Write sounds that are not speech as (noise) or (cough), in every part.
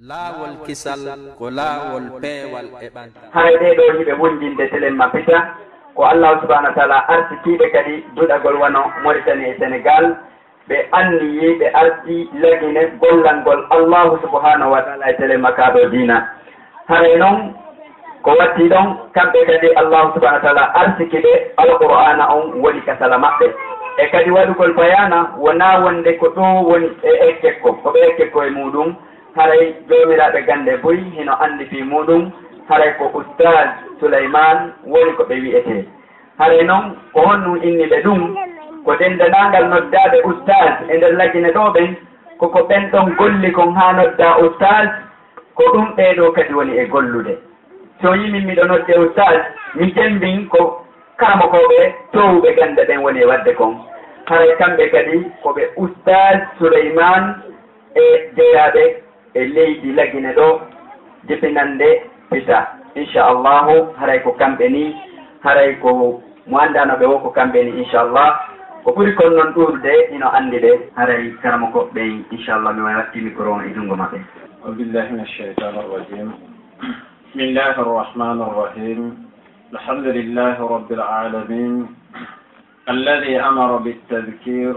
laawol kisal ko laawol peewal e, e ɓanta. hay ɗe ɗo hiɓe wondinde telen mabita ko allahu subahanau wa taala arsikiɓe kadi duɗagol wano maritani e sénégal. Ɓe anniyi ɓe arti lagine gollangol allahu subahanahu wa taala e telen makaɗo dina haray noon ko watti ɗon kamɓe kadi allahu subahanau wa taala arsiki ɓe alqur'ana on woni kasala maɓɓe. E kadi waɗugol bayana wona wonde ko ɗo woni e ekkekko ko ɓe ekkekko e muɗum. haray jomiraɓe gande boy heno andi fi muɗum haray ko oustage souleyman woni ko ɓe wi'ete. Haray noon ko honnum inniɓe ɗum ko dendanagal noddaɓe oustage e nder lagine ɗo ɓen koko ɓen ɗon golli kon ha nodda oustage ko ɗum ɓeɗo kadi woni e gollude. So yimin miɗo nodde oustage mi jembin ko kaamokoɓe towuɓe gande ɓen woni e wadde kon. Haray kamɓe kadi koɓe oustage souleyman e jeyaɓe e leydi lagine ɗo jepinande pita inchallahu haray ko kamɓe ni haray ko mo andanoɓe wo ko kamɓe ni inchallah ko ɓuri kon noon ɗurde ino andi ɓe haray karama koɓɓe inchallah mi watti micro on e junngo maɓɓe abillahi min alcheitan arrajim bismillahi arrahmani arrahim alhamdulillahi rabbil alamin alladi amara بالتذكير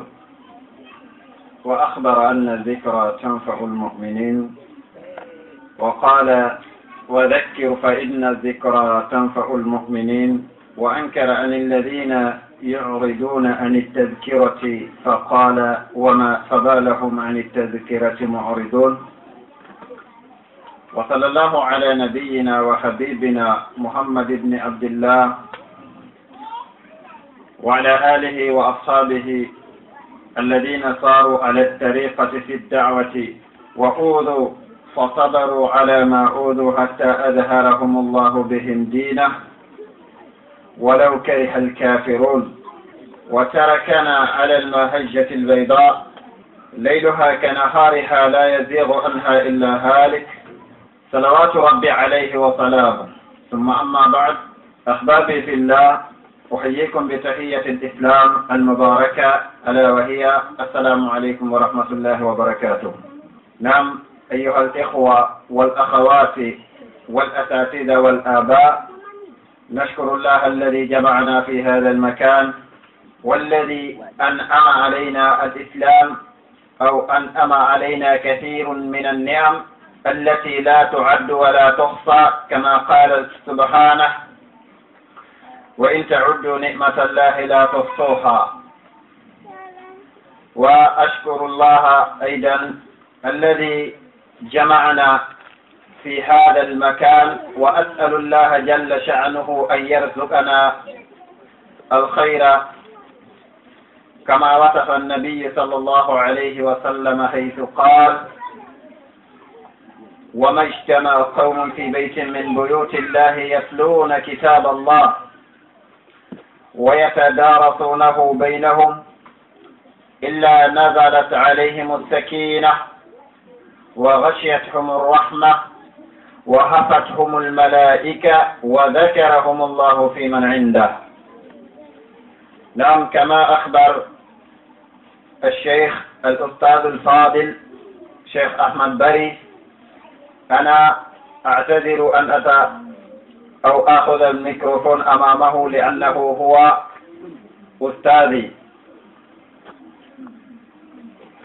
وأخبر أن الذكرى تنفع المؤمنين وقال وذكر فإن الذكرى تنفع المؤمنين وأنكر عن الذين يعرضون عن التذكرة فقال وما فبالهم عن التذكرة معرضون. وصلى الله على نبينا وحبيبنا محمد بن عبد الله وعلى آله وأصحابه الذين صاروا على الطريقة في الدعوة وأوذوا فصبروا على ما أوذوا حتى أظهرهم الله بهم دينه. ولو كره الكافرون وتركنا على المهجة البيضاء ليلها كنهارها لا يزيغ عنها إلا هالك. صلوات ربي عليه وسلامه. ثم أما بعد أحبابي في الله أحييكم بتحية الإسلام المباركة ألا وهي السلام عليكم ورحمة الله وبركاته. نعم أيها الإخوة والأخوات والأساتذة والآباء نشكر الله الذي جمعنا في هذا المكان والذي أنعم علينا الإسلام أو أنعم علينا كثير من النعم التي لا تعد ولا تحصى كما قال سبحانه وإن تعدوا نعمة الله لا تحصوها. وأشكر الله أيضا الذي جمعنا في هذا المكان وأسأل الله جل شأنه أن يرزقنا الخير كما وصف النبي صلى الله عليه وسلم حيث قال وما اجتمع قوم في بيت من بيوت الله يتلون كتاب الله ويتدارسونه بينهم إلا نزلت عليهم السكينة وغشيتهم الرحمة وهفتهم الملائكة وذكرهم الله في من عنده. نعم كما أخبر الشيخ الأستاذ الفاضل شيخ أحمد بري أنا أعتذر أن أتى أو آخذ الميكروفون أمامه لأنه هو أستاذي.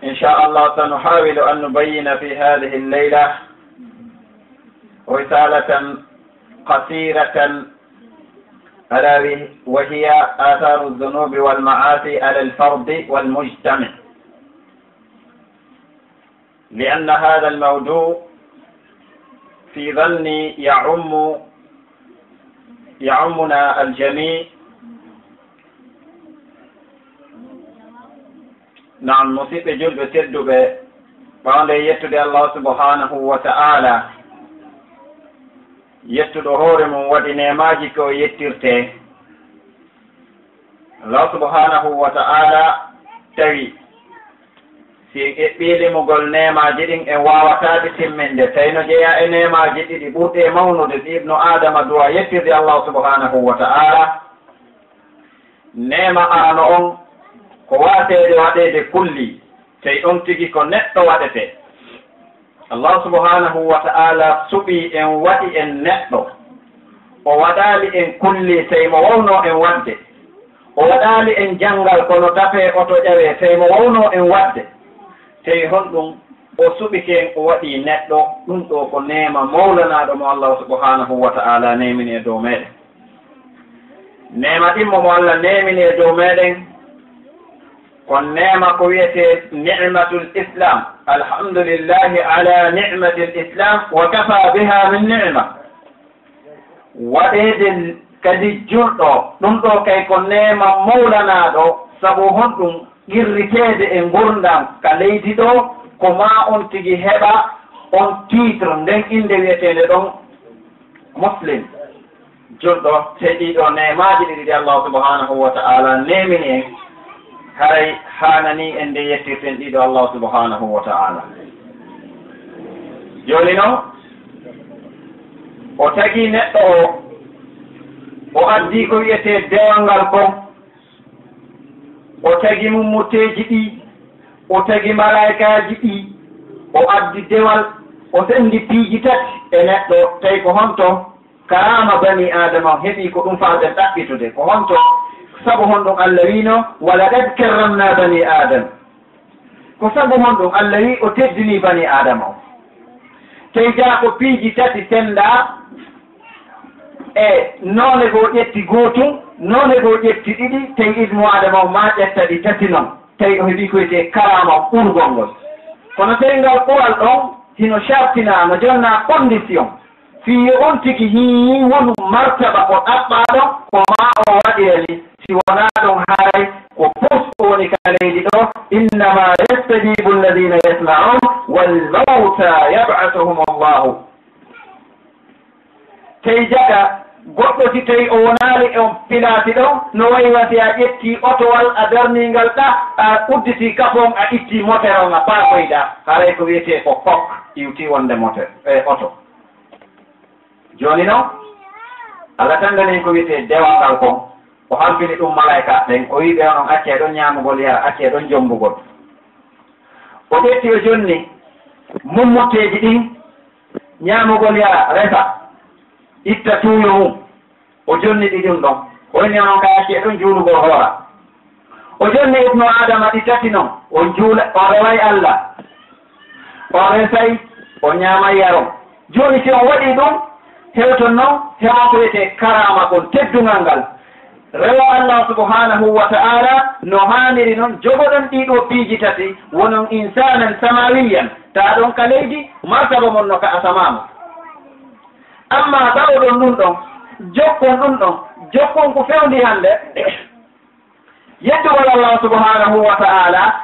إن شاء الله سنحاول أن نبين في هذه الليلة رسالة قصيرة ألا وهي آثار الذنوب والمعاصي على الفرد والمجتمع. لأن هذا الموضوع في ظني يعم يعمنا الجميع nam musidɓe julɓe tedduɓe ɓawde yettude allah subhanahu wa ta'ala yettuɗo hoore mum waɗi nemaji ko yettirte allah subhanahu wa ta'ala tawi si en eɓɓiilimugol ɗin en waawataaɗi timminde tawino jeyaa e, e neemaaji ɗiɗi ɓurɗe e mawnude ɗi ibnu adama duwa yettirde allahu subhanahu wa ta'ala nema aano on ko waateede waɗeede kulli tawi ɗon tigi ko neɗɗo waɗete. Allahu subhanahu wa ta'ala suɓii en waɗi en neɗɗo o waɗaali en kulli tawi mo wawnoo en waɗde o waɗaali en janngal kono dafee oto ƴawee tawi mo wawnoo en waɗde. Tawi honɗum o suɓike en o waɗi neɗɗo ɗum ɗo ko nema mawlanaɗo mo allahu subhanahu wa ta'ala nemini e dow meɗen nema ɗimmo mo allah nemini e dow meɗen kon nema ko wiyete nicmatu l islam alhamdulillahi ala nicmati l islam wa kafa biha min nicma waɗede kadi jurɗo ɗum ɗo kay ko nema mawlanaɗo saabu honɗum qirriteede e ngurdam ka leydi ɗo ko ma on tigi heɓa on titre nden innde wiyeteende ɗon muslim. Julɗo te ɗiɗo nemaji ɗiɗi ɗi allahu subhanahu wa taala nemini en. Haray hanani en nde yettirten ɗiɗo allahu subhanahu wa taala. Joni noon o tagi neɗɗo o o addi ko wiyete dewal ngal kon tagi mummutteji ɗi o tagi malaikaji ɗi o addi dewal o sendi piiji tati e neɗɗo tawi ko honto karama bani adama heɓi ko ɗum faaden ɗaɓɓitude ko honto sabu hon ɗum allah wino wala kad karramna bani adam ko sabu hon ɗum allah wi o teddini bani adama o. Tawi jaa ko piiji tati senda e noone goo ƴetti gootum noone goo ƴetti ɗiɗi tawi idmo adama o ma ƴetta ɗi tati noon tawi o heeɓi koyete karama ɓurgol ngol kono tawi ngal ɓural ɗon hino sartinama jonna condition fii on tigi hi wonu martaba ko ɗaɓɓaɗo ko ma o waɗeli si wona ɗon haray ko pus woni ka leydi ɗo innama yastajibu alladina yasmaun walmauta yabatuhum allahu tawi jaga goɗɗo si tawi o wonaali e on pilaati ɗon no wayi wa si a ƴettii otowal a darniingal ɗa a udditii kafon a ittii motere on a paakoyɗa. Haray ko wiyetee ko kok iwtii wonde motere e oto. Jooni noon allah tan ngani ko wiyetee dewangal kon o halbini ɗum malayka ɓen o wii ɓe onon accee ɗon ñaamugol yara accee ɗon jombugol. O ƴetti o jonni ni ɗin ñaamugol yara resa itta tuuyo mum o jonni ɗi ɗum ɗon. Woni onon ka acci e ɗon juulugo hoora o jonni ibnu adama ɗi tati noon o juula o reway allah. O resay o ñaamay yaron jooni si on waɗi ɗum hewton noon hewo ko wiyete karama kon teddungal ngal. Rewa allah subhanahu wa ta'ala no haaniri noon jogoɗon ɗiɗo piiji tati wonon insanan samawiyan ta ɗon ka leydi martaba mon no ka asamama amma gaɗoɗon ɗum ɗon jokkon ɗum ɗon jokkon ko fewndi hannde yettugol allah subhanahu wa ta'ala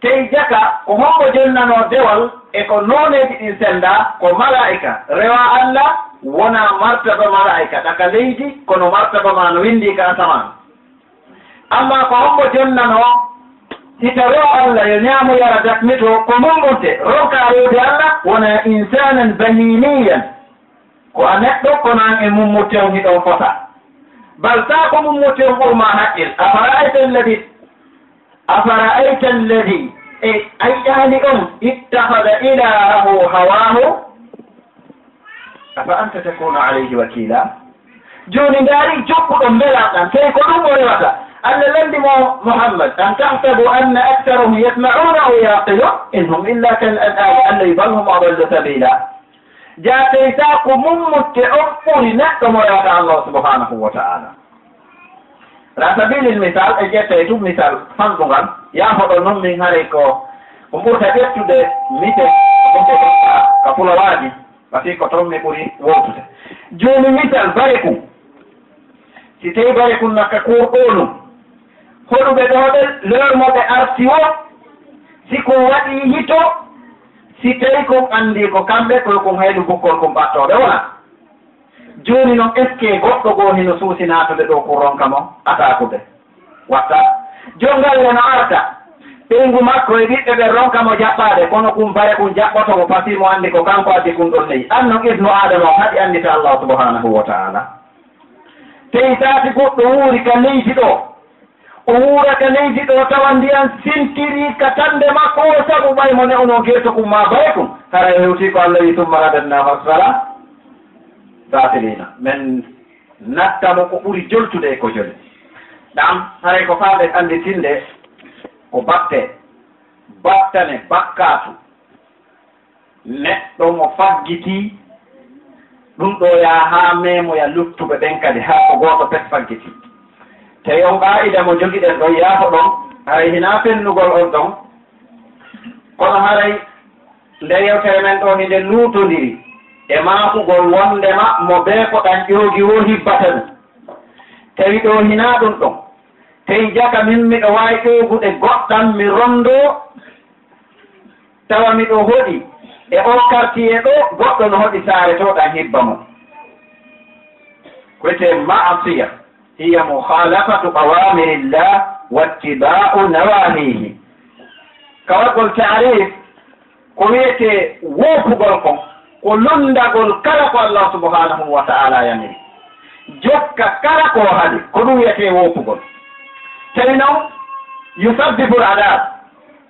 tey jaka ko hombo jonnano dewal e ko nooneji ɗin senda ko malaika rewa allah wona martaba malaika ɗaka leydi kono martaba ma no windi ka asaman amma ko hombo jonnano hita rewa allah yo ñaamo yara dakmito ko mungonte ronka rewde allah wona insanan baniniyan ko a neɗɗo kono an e mummutew hiɗon fota bal ta ko mummutew ɓurma haqqil afara'ayta alladi afara'ayta alladi e ayiƴani on ittahada ilahahu hawahu afa anta takunu alayhi wakila joni ndaari jokkuɗo mbelaɗan tawi ko ɗum o rewata allah landi mo mouhammad an tahsabu anna actarahum yasmauna aw yaqilu in hum illa kal anami allah bal hum adallu sabila jaaɓeyta ko mummutte on ɓuri neɗɗo mo yaaɗa allah subhanahu wa taala ala sabilil misal e ƴetta e tum misal fanɗungal yahoɗo noon min haray ko ko ɓurta ƴettude mite ɗumte ka fulowaaji wasi ko toon mi ɓuri wowtude jooni misal bare kum si tawi bare kum nakka kurɗonum hoɗuɓe ɗoɗe lewmoɓe arti o si ko waɗi hito si tawi kon anndi ko kamɓe koye kon hayno bukkol kon mbattooɓe wona. Jooni noon est ce que goɗɗo goo hino suusinaatude ɗo ko ronka mo? Ataakude. Watta. Jongalle no arta. Ɓeygu makko e ɓiɓɓe ɓe ronka mo jaɓɓaade kono kum bare kum jaɓɓoto mo pasi mo anndi ko kanko addi kum ɗon leyi an noon ibnu adama o haɗi anndita allahu subhanahu wa taala. Tey taati goɗɗo wuuri ka leydi ɗo. o wuurata leydi ɗo tawa ndiyan sintiri ka tande makko o sabu ɓay mo ne ono geeso kum ma baykum hara hewti ko allah wi tumma radannama sala safilina min nattamo ko ɓuri joltude e ko joli ɗam haray ko faaɓe annditinde ko batte. Battane bakkatu neɗɗo mo faggiti ɗum ɗo yaa haa memoya luttuɓe ɓen kadi haa ko gooto pet faggiti tawi on qaa'ida mo jogiɗen ɗon yaafo ɗon haray hina fennugol on ɗon. Kono haray nde yewtere men ɗo ni nde nuutondiri e maafugol wondema mo bee ko ɗan ƴoogi wo hibbata ɗum. Tawi ɗo hina ɗum ɗon tawi jaka min miɗo waawi ƴooguɗe goɗɗan mi rondo tawa miɗo hoɗi e on quartier ɗo goɗɗo no hoɗi saare to ɗan hibba mo. Koyte ma'asiya هي مخالفة أوامر الله واتباع نواهيه. كواب تعريف قويت ووكبركم قلن دقل كرق الله سبحانه وتعالى يمين. جوك كرق وهذه قويت ووكبر تينو يسبب العذاب.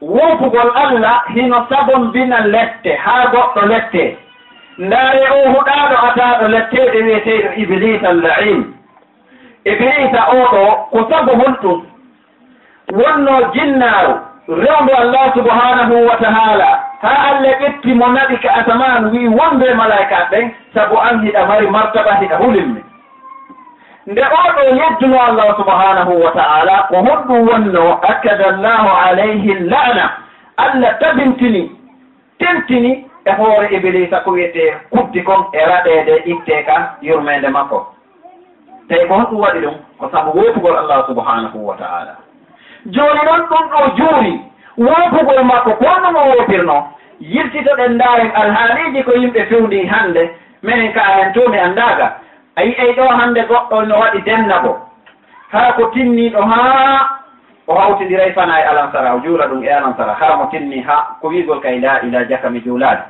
ووكبر الله هي سبن بنا لت هذا لت لا اوه دادو اتادو لتيدي إبليس اللعين. e ɓe isa oɗo ko sabu holɗum wonno jinnaaru rewndo allah subhanahu wa taala. Haa allah ɓetti mo naɓi ka asaman wii wonde malaika ɓen sabu an hiɗa mari martaba hiɗa hulimmi nde oɗo yedduno allah subhanahu wa taala ko honɗum wonno akkada llahu alayhi la'na. Allah tabintini tentini e hoore iblisa ko wiyete kuddi kon e raɗede itte ka yurmede makko. tawi ko hoɗum waɗi ɗum ko sabu wootugol allah subhanahu wa taala. Joni noon ɗum ɗo juuri wootugol makko ko honnomo wootirno yirtitoɗen ndaren alhaaliji ko yimɓe fewndi hannde minen ka hen to mi anndaga. A yiyay ɗo hannde goɗɗo no waɗi dennabo haa ko tinniiɗo haa o hawtindira fana e alansara o juula ɗum e alansara haa mo tinni ha ko wiigol kay la ila jaka mi juulaade.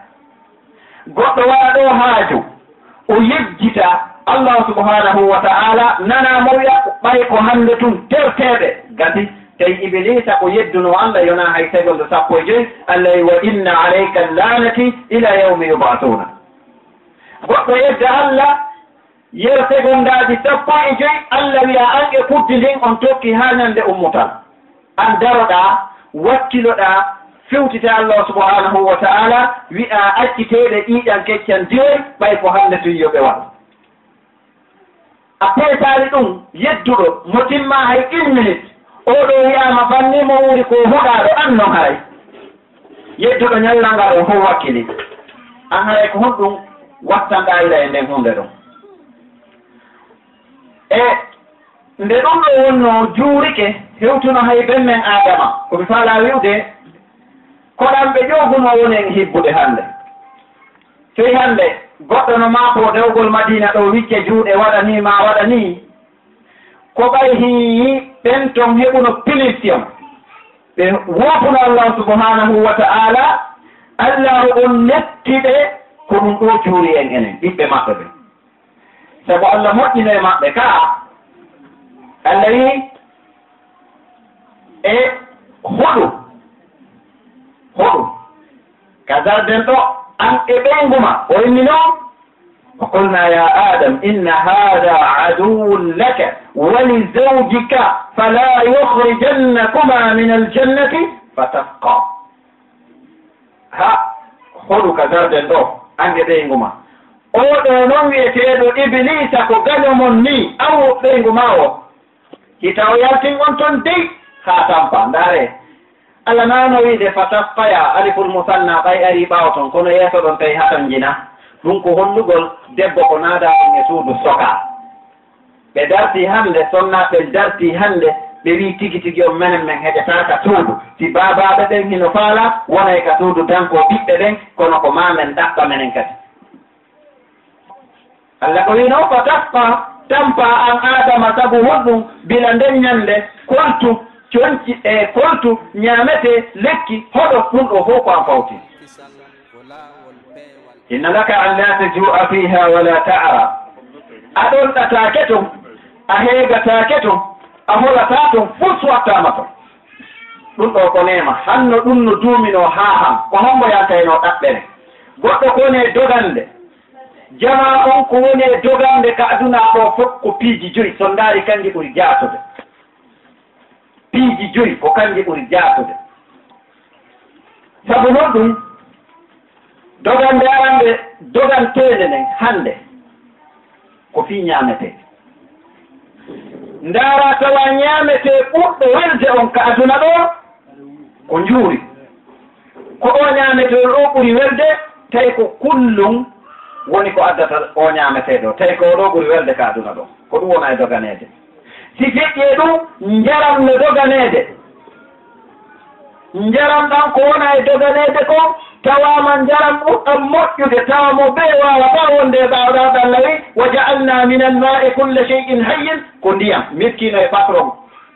Goɗɗo waɗa ɗo haaju o yejjita allahu subhanahu wa taala nana mawya ɓay ko hannde tun terteɗe gati tawi iblisa ko yedduno allah yona hay segolɗo e sappo e joyi allah wi wa inna alayka lanati ila yawmi yubatuna goɗɗo yedda allah yer segondaji sappo e joyi allah wiya an e kuddi ndin on tokki ha nande ummutal an daroɗa wakkiloɗa fewtita allah subhanahu wa taala wi'a acciteɗe ɗiɗan keccan joyi ɓay ko hannde tun yoɓe wat peetali ɗum yedduɗo mo timma hay une minute. Oɗo wiyama banni mo wuri ko huɗaɗo an non haray yedduɗo ñallalngal o fof wakkili. An haray ko honɗum wattanɗa ila e nden hunde ɗum e nde ɗum ɗo wonno juurike hewtuno hay ben men adama komi faala wiwde koɗan ɓe ƴoguno wonen hibbude hannde. Toyi hannde goɗɗo no maako ɗewgol madina ɗo wicce juuɗe waɗa ni ma waɗa ni. Ko ɓay hiyi ɓen ton heɓuno pilistion ɓe wopuno allah subhanahu wa ta'ala allahu on nettiɓe ko ɗum ɗo juuri en enen ɓiɓɓe maɓɓe ɓe. Sabu allah moƴƴino e maɓɓe ka allah wi e hoɗu hoɗu. Ka garden ɗo أم إبنهما وإنهم وقلنا يا آدم إن هذا عدو لك ولزوجك فلا يخرجنكما من الجنة فتبقى. ها خذوا كذر جندو أم إبنهما أو دونهم يتيدوا إبليس كغنم ني أو إبنهما كتاو يأتي وانتون دي خاتم باندارين allah nano wiide fa tappaya aliful musanna ɓay ari ɓaawa ton kono yeeso ɗon tawi hatan jina. Ɗum ko hollugol debbo ko naada ɗum e suudu soka. Ɓe darti hannde sonnaɓe darti hannde ɓe wi tigi tigi on menen men heɗetaka suudu. Si babaɓe ɓen hino faala wonay ka suudu tan ko ɓiɓɓe ɓen kono ko mamen ɗaɓɓa menen kadi. Allah ko wino fa tappa tampa an adama sabu hoɗɗum bila nden ñande koltu conci e koltu ñaamete lekki hoɗo ɗum ɗo fof ko an fawti inna laka an la tajua fiha wala taara aɗon ɗatake ton a heegatake ton a holata ton fuu suwattama ton ɗum ɗo ko nema hanno ɗum no duumino haa han ko hombo yaltayno ɗaɓɓere goɗɗo ko woni e dogande. Jama on ko woni e dogande ka aduna ɗo fof ko piiji joyi so ndaari kanji ɓuri jaatude piiji joyi ko kanje ɓuri jaatude sabu noon ɗum dogande arande dogantede nden hannde ko fii ñaametee. Ndaara tawa ñaametee ɓurɗo welde on ka aduna ɗo ko njuuri. Ko o ñaametee ɗo ɓuri welde tawi ko kullum woni ko addata o ñaametee ɗo tawi ko ɗo ɓuri welde ka aduna ɗo ko ɗum wona e doganeede si sifiɗe ɗum njaram no doganeede njaram ɗan ko wona e doganeede ko tawama njaram ɓurɗan moƴƴude tawa mo ɓe wawa ɓa wonde ɓawɗa ɗallawi wa jaalna min alma'i culle cheyin hayyin ko ndiyam miskino e patron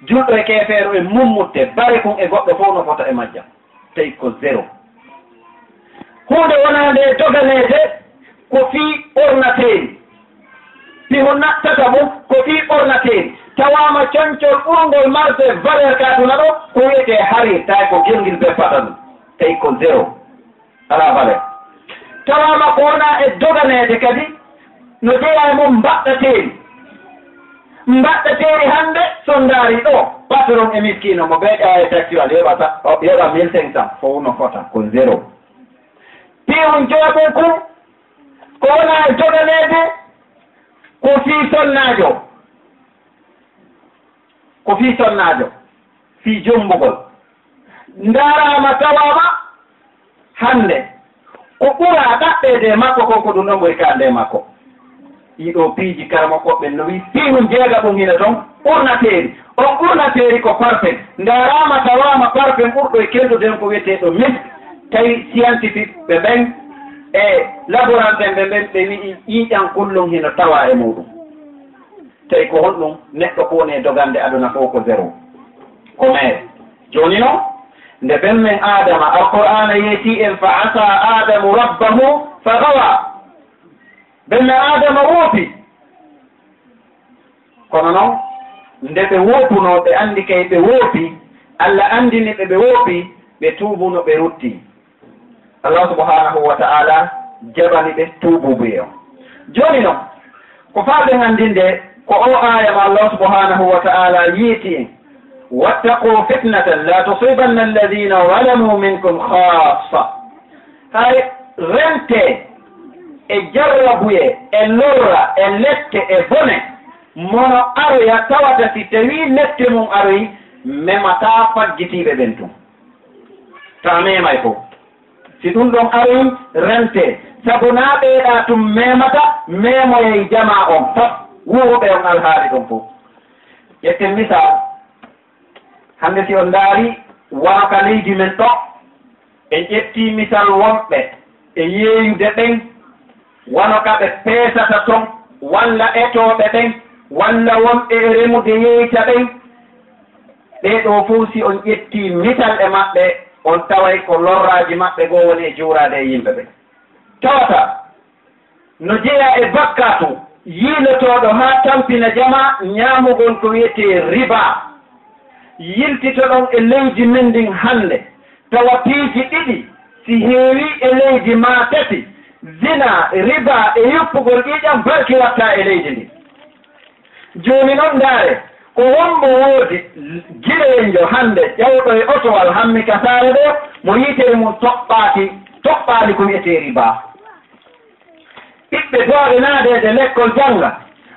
julɗo e keefeero e mummutte bare kon e goɗɗo fof no fota e majjam. Tawi ko zéro hunde wona nde doganeede ko fii ornateeri. Si ho nattata mum ko fii ornateeri. tawama coñcol ɓurgol marde valeur katuna ɗo ko wiyete harir tawi ko gelgil be paɗa ɗum tawi ko zéro ala valeur. Tawama ko wona e doganede kadi no jeeya e mum mbaɗɗateri mbaɗɗateri hannde so ndaari ɗo patron e miskino mo ɓeeƴa e taxiwal yoɓata yoɓa mille cinq cent fo no fota ko zéro. Piwum jooɗon kum ko wona e joganeede ko fii sonnajo ko fii tonnaajo fii jombugol. Ndaaraama tawaama hannde. Ko ɓuraa ɗaɓɓeede e makko kon ko ɗum ɗon ɓoy kaande e makko. Ɗiɗo piiji karama koɓɓe no wii piiɗum jeega ɗum hina toon ɓurnateeri. On ɓurnateeri ko parfait ndaaraama tawaama parfait ɓurɗo e kelɗuden ko wiyetee ɗo mis. Tawi scientifique ɓe ɓen e laborante ɓe ɓen ɓe wii ƴiiƴan kullum hino tawa e muɗum. tawi ko honɗum neɗɗo ko woni e dogande aduna fof ko zéro ko mere joni noon nde ɓen men adama alqur'ana yeeti en fa asa adamu rabbahu fa gawa. Ɓen men adama woopi kono noon nde ɓe woopuno ɓe anndi kay ɓe woopi allah anndini ɓe ɓe woopi ɓe tuubuno ɓe rutti. Allah subhanahu wa ta'ala jaɓani ɓe tuububuye on. Jooni noon ko faaɓe ɓe كو آية ما الله سبحانه وتعالى يتي واتقوا فتنة لا تصيبن الذين ظلموا منكم خاصة. هاي رمت اجربوا اللورة اللتك اظن منو أرو يتوت في تمين لتك من أرو ممتافة جتيبة بنتم تعميم أيكو. ستون دون أرو رمت سبنا بيئاتم ممتا ممو يجمعهم. فقط wuuroɓe on alhaali ɗon fof ƴetten misal hannde si on ndaari waraka leydi men ɗo en ƴetti misal wonɓe e yeeyude ɓen wanoka ɓe peesata ton walla etooɓe ɓen walla wonɓe e remude yeeyta ɓen ɓeeɗo fof si on ƴetti misal e maɓɓe on taway ko lorraaji maɓɓe goo woni e juuraade e yimɓe ɓe. Tawata no jeya e bakka to yiilotooɗo haa tampina jama ñaamugol ko wiyetee riba. Yiltito ɗon e leydi men ndin hannde. Tawa piiji ɗiɗi si heewi e leydi ma tati. Zina riba e yuppugol ɗiɗam barki watta e leydi ndi. Jooni noon ndaare ko wonmo woodi gireejo hannde ƴawɗo e otowal hammi kasaare ɗo mo yiitere mum toɓɓaaki toɓɓaali ko wiyetee riba. ɓiɓɓe duwaɓe naadeede l'école jannga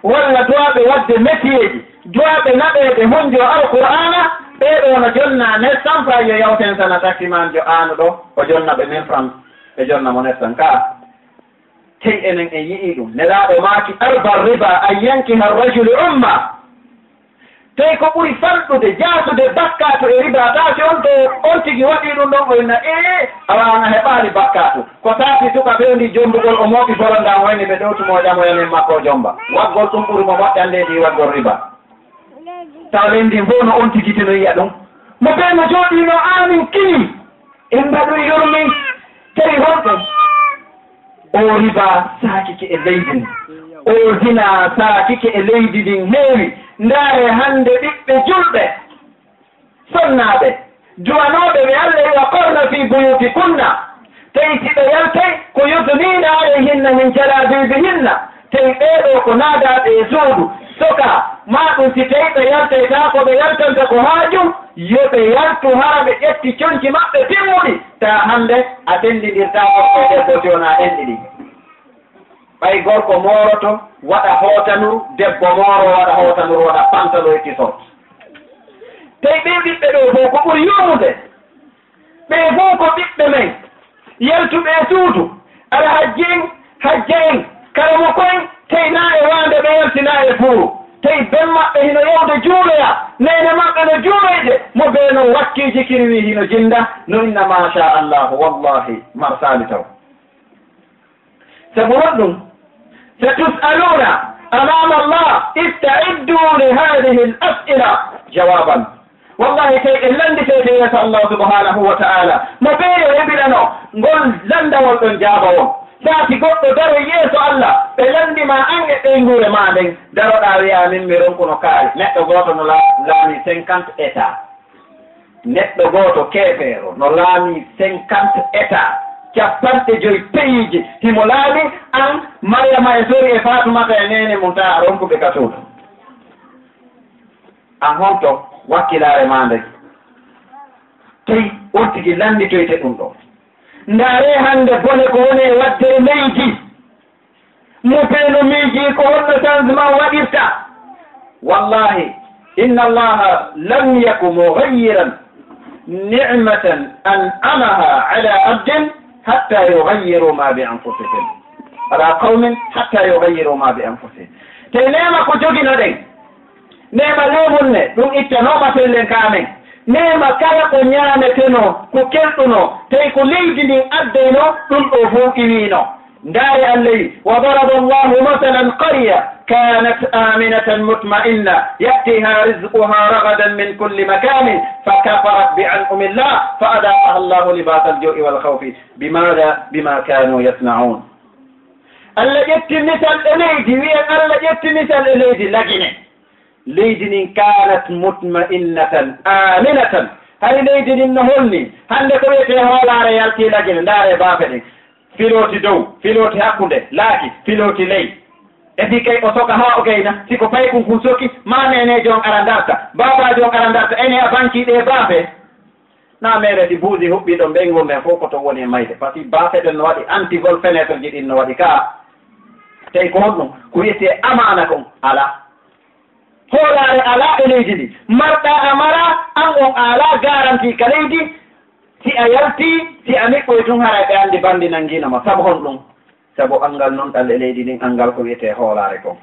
walla duwaɓe wadde métieji duwaɓe naɓeede hunde alqur'ana ɓeeɗo no jonna nestan pra yo yawten sana takiman jo aanu ɗo o jonna ɓe min france ɓe jonna mo nestan ka tey enen en yi'i ɗum nelaaɗo maaki arba riba an yankiha rajulu umma te ko ɓuri farɗude jaasude bakkatu e ribata si on to on tigi waɗi ɗum ɗon oyna e awana heɓaali bakkatu ko taati suka ɓewndi jombugol o mooɓi borondan wayni ɓe ɗowtumoƴamoyanen makko jomba. Waggol ɗum ɓuri mo moƴƴanleydi waggol riba. Taw leyndi fo no on tigi tino yiya ɗum. Mo ɓeyno jooɗino amin kini en mbaɗoy yormi tawi honɗum o riba saakike e leydi ndi. O zina saakike e leydi ndin heewi ndaare hannde ɓiɓɓe julɓe sonnaaɓe. Duwanooɓe ɓe allah wa korna fi buyuti kunna. Tawi siɓe yaltay ko yudnina alayhinna min jalabibihinna tawi ɓeeɗo ko naadaaɓe e suudu. Soka ma ɗum si tawi ɓe yaltayta ko ɓe yaltanta ko haajum yo ɓe yaltu hara ɓe ƴetti conci maɓɓe timmuɗi. Ta hannde a denndindirta gorkoɗe boti wona enɗiɗi ɓay gorko mooroto waɗa hootanuru debbo mooro waɗa hootanuru waɗa pantalo e tisot tey ɓe ɓiɓɓe ɗo fof ko ɓuri yomude ɓe fof ko ɓiɓɓe men. Yaltuɓe suudu. Ala hajjin hajje en kala mo koyen tawi naa e waande ɓe yaltina e fuuru. Tawi ben maɓɓe hino yewde juuloya nene maɓɓe no juuloyde mo bee no wakkiji kiri hino jinnda. No inna macha allahu wallahi marsali taw. Sabu hon ɗum ستسألون أمام الله استعدوا لهذه الأسئلة. جوابا. والله شيء لن تشيء الله سبحانه وتعالى. ما بين يبلنا قل لن دول انجابه ساتي قد در يسو الله. فلن دي ما أنك تنجور ما دين در داريا من مرنك نقال نتو قوتو نلاني سنكانت إتا. نتو قوتو كيفيرو. نلاني سنكانت إتا. capanɗe joyi peyiji himo laaɓi an mariama e sori e fatumata e nene mum taa ronkuɓe ka kasuuɗo an honto wakkilare ma nde. Toyi on tigi landitoyte ɗum ɗo. Ndaare hannde bone ko woni e waddere leydi mo peeno miiji ko holno changement waɗirta. Wallahi inna allaha lam yaku mugayiran nicmatan an amaha ala abdin. حتى يغيروا ما بأنفسهم. على قوم حتى يغيروا ما بأنفسهم. تنام كجوجي نادي. نيما ليمون دون اتنوما تلين كامي. نيما كايا قنيا نتنو كوكيرتنو تيكو ليجنين أدينو. دون أفوكي نينو. داعي اللي وضرب الله مثلا قرية كانت آمنة مطمئنة. يأتيها رزقها رغدا من كل مكان فكفرت بأنعم الله فأذاقها الله لباس الجوع والخوف. بماذا؟ بما كانوا يصنعون. الله جبت مثل إليدي وين الله جبت مثل إليدي لجنة. ليدن كانت مطمئنة آمنة. هل ليدن إنهن هل لتبيت هولا ريالتي لجنة. داري بافدين filoti dow filoti hakkunde laaki filoti ley e si kay o soka ha o gayna siko pay kum kum soki ma nenejo on ara darta babaji on ara darta ene a bankiɗe baafe na mere ɗi buusi huɓɓiɗo ɓengo men fof koto woni e mayde par ce que baafe ɗen no waɗi antivol fenêtre ji ɗin no waɗi ka. Tawi ko honɗum ko wiyete amana kon ala. Hoolare ala e leydi ndi marɗa a mara an on ala garanti ka leydi si a yalti si a miɓɓoy e tun hara ɓe anndi banndi nannginama sabu hon ɗum. Sabu anngal noon ɗal e leydi ndin anngal ko wiyetee hoolaare kon.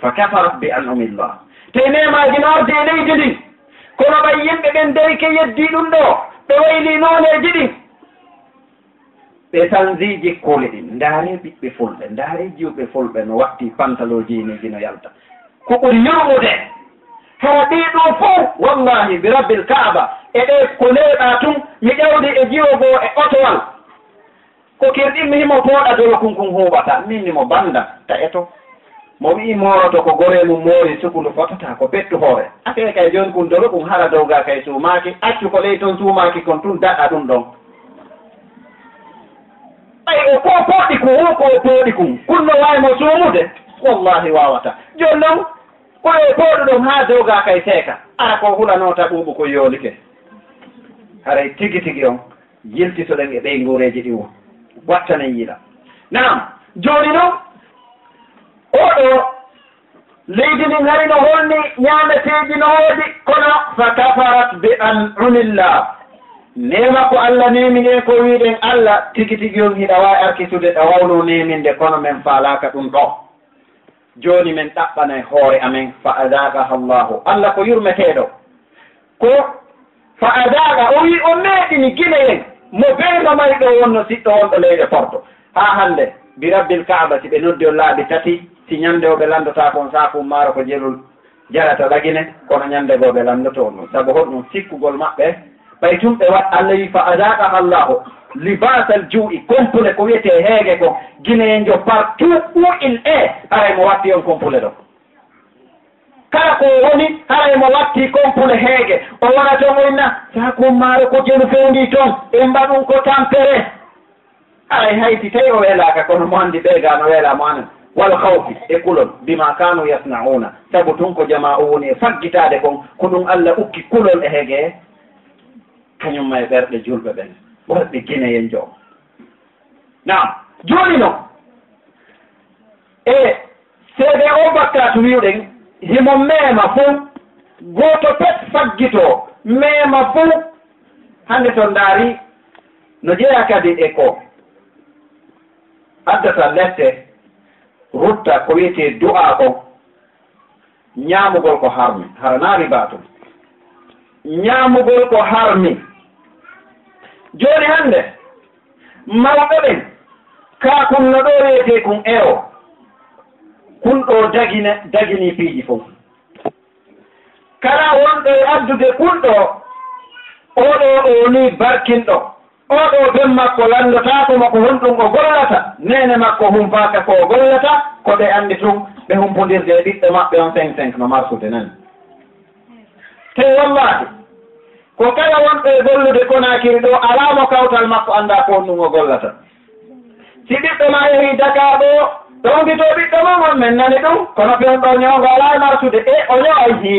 Fa kafarat bi an umillah te nemaji noorde e leydi ndin kono ɓay yimɓe ɓen dewike yeddii ɗum ɗo ɓe wayli nooneji ɗin ɓe tanziji kuule ɗin ndaare ɓiɓɓe fulɓe ndaare jiwɓe fulɓe no watti pantalojiiniji no yalta. Ko ɓuri yurmude haa ɗiɗo fof wallahi bi rabbil kaaba. E ɗe ko leeɗa tun mi ƴawdi e jiwogo e otowal. Ko kirɗimmi himo pooɗa dolo kunkun huuɓata min nimo banda ta eto. Mo wii moroto ko gore mum moori sukundu fotata ko bettu hoore. Ate kay joni kun dolo ɗum hara dowga kay suumaki accu ko ley toon suumaki kon tun daɗa ɗum ɗon. Ɓay o ko pooɗi kun hu ko pooɗi kun kunno waymo suumude wallahi wawata. Joni noon koye booɗo ɗon haa dowga kay seeka. Ara ko hulanota ɓuuɓu ko yoolike. Haray tigi tigi on yiltitoɗen e ɓey nguureeji ɗi wo wattanen yiɗa nam joni noon oɗo leydi ndin hari no holni ñameteji no woodi kono fa kafarat bi an unillah. Nema ko allah nemine ko wiɗen allah tigi tigi on hiɗa wawi arkitude ɗa wawno neminde kono min faalaka ɗum ɗo. joni min ɗaɓɓanay e hoore amen fa adagaha llahu allah ko yurmeteɗo. Ko fa adaga o wi o meeɗini guineyen mo beema may ɗo wonno siɗɗo wonɗo leyɗe porto ha hande bi rabbil kaaba si ɓe noddi o laaɓi tati si ñande o ɓe landota kon sakum maaro ko jelol jarata lagine kono ñande goo ɓe landoto on. Ɗum sabu hoɗum sikkugol maɓɓe ɓay tum ɓe wat allah wi fa adagaha llahu libasal juuɗi complet ko wiyete heege ko guineejo partout il est haray mo watti on complet ɗo. Kala ko woni haray mo watti complet heege. O wona toon oyna sakum maaro ko jenu fewndi toon ɓe mbaɗum ko tampere. Haray hayti tawi o welaka kono mo anndi ɓeega no weela mo anan wal hawfi e kulol bima kanu yasnauna. Sabu tun ko jama o woni e faggitade kon ko ɗum allah ukki kulol e heege. Kañum ma e ɓerɗe julɓe ɓen. Ɓorɓe guineyen joom nam joni no. E seede o bakkatu wiwɗen himo mema fo goto pet faggito mema fo hande to ndaari no jeeya kadi e ko addata lette rutta ko wiyete du'a ko. Ñaamugol ko harmi haranaari baatum ñaamugol ko harmi jooni hannde mawɓe ɓen kaakunno ɗo wiyete kun ewo kun ɗo dagina dagini piiji fof. Kala wonɗo e addude kunɗo oɗo ɗo ni barkinɗo oɗo ben makko landotakomo ko honɗum o gollata nene makko humpaka ko o gollata ko ɓe anndi tun ɓe humpodirde e ɗiɗɗo maɓɓe on cinq cinq no marsude nani te wallahi ko kala wonɓe e gollude konakiri ɗo alamo kawtal makko annda ko honnumo gollata. Si ɓiɗɗo ma yehi dakar ɗo ɗowndito ɓiɗɗo ma on min nani ɗum kono ɓen ɗo ñawgo ala e marsude e o ño'ay hi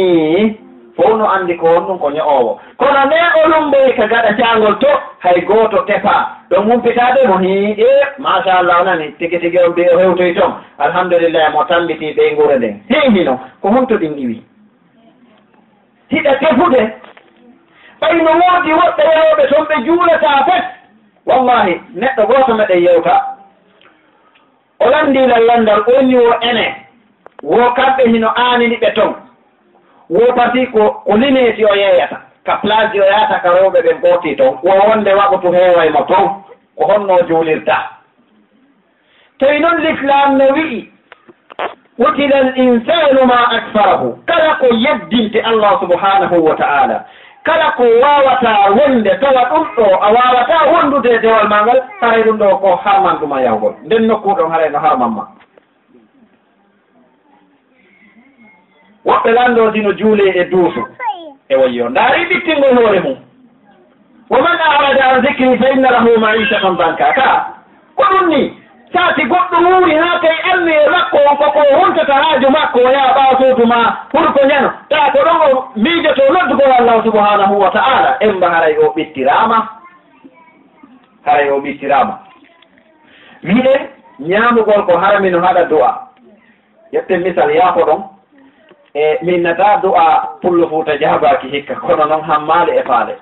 fof no anndi ko honɗum ko ño'owo kono ne o lumɓey ka gaɗa caangol to hay gooto tefa ɗon humpitade mo hiiɗe eh, machallah o nani tigi tigi on mbi o hewtoy toon alhamdulillah mo tambiti ɓe ngura nden. Hihino ko honto ɗin iwi hiɗa tefude ɓay no woodi woɓɓe rewɓe toon ɓe juulata fet wallahi neɗɗo gooto meɗen yewta. O landi lallandal onni wo ene. Wo kamɓe hino aanini ɓe ton. Wo pati ko ko lineeti o yeeyata. Ka place o yahata ka rewɓe ɓen gooti ton. Wo wonde waɓutu heewaymo ton ko honno juulirta. Toy noon l'islam no wi'i qutila al insanu ma akfarahu kala ko yeddinte allah subhanahu wa ta'ala. kala ko wawata wonde tawa ɗum ɗo a wawata wondude e dewal ma ngal haray ɗum ɗo ko harman ɗuma yawgol. Nden nokkuɗon haray no harman ma woɓɓe landoji no juule e duusu. E wayyo ndaari ɓittingol hoore mum. Wo man arada an zicri fa inna lahu maicatan banka. Ka ko ɗum ni? Saati goɗɗo wuuri haa kay anni e makko on koko wontata haaju makko o yaha ɓaawa suudu ma hurko ñano taa ko ɗon o miijoto noddugol allahu subhanahu wa ta'ala. Emba haray o ɓittiraama haray o ɓittirama miɗen ñaamugol ko hara no haɗa du'a. Yetten misal yaako ɗon e min nata du'a pullo fuuta jaabaaki hikka kono noon hammaade e faale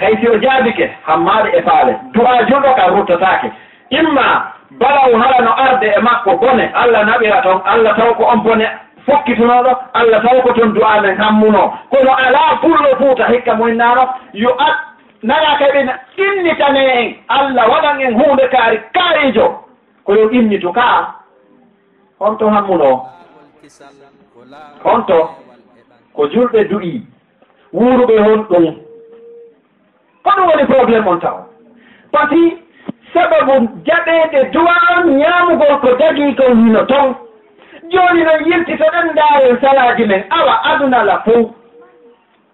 hay si o jaabike hammaade e faale du'a juɗo ka ruttataake imma balaw hala no arde e makko bone allah naɓira toon allah taw ko on bone fokkitunoɗo allah taw ko toon du'a men hammuno. Kono ala fullo fuuta hikka muyinnano yo at nana kaɓe innitane en allah waɗan en hunde kaari kaarijo ko yo innito ka honto hammuno. Honto ko julɓe du'i wuuruɓe hon ɗum. Ko ɗum woni probléme on taw. Par pati sababu jaɓeede duwa ñaamugol ko dagii kon hino ton. Jooni noon yilti so ɗen ndaaren salaaji men awa adunala fof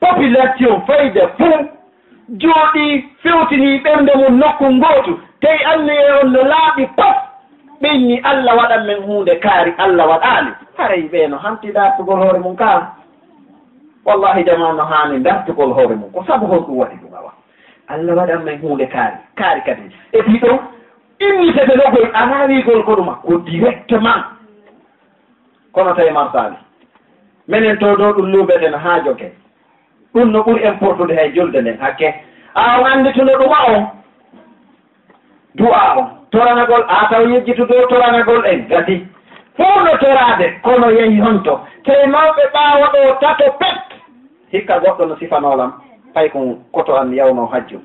population fayde fof jooɗii fewtinii ɓernde mum nokku ngootu. Tawi anniye on no laaɓi pop. Ɓenni allah waɗan men huunde kaari allah waɗaani. Haray ɓeeno hanti dartugol hoore mum kaa. Wallahi jamano haani dartugol hoore mum ko sabu hon ɗum waɗi ɗum. Waɗan men huunde kaari kaari kadi e puis ɗon innitete nogoy alaawigol ko ɗuma ko directement kono tawi marsali minen to ɗo ɗum luuɓeten haa joge ɗum no ɓuri importude hay julde nden hakke a on anndituno ɗuma on du'a on toranagol a taw yejjitu dow toranagol en gadi fof no torade kono yehi honto tawi mawɓe ɓaawa ɗo tato pet hikka goɗɗo no sifanolam fay kon koto an yawno hajju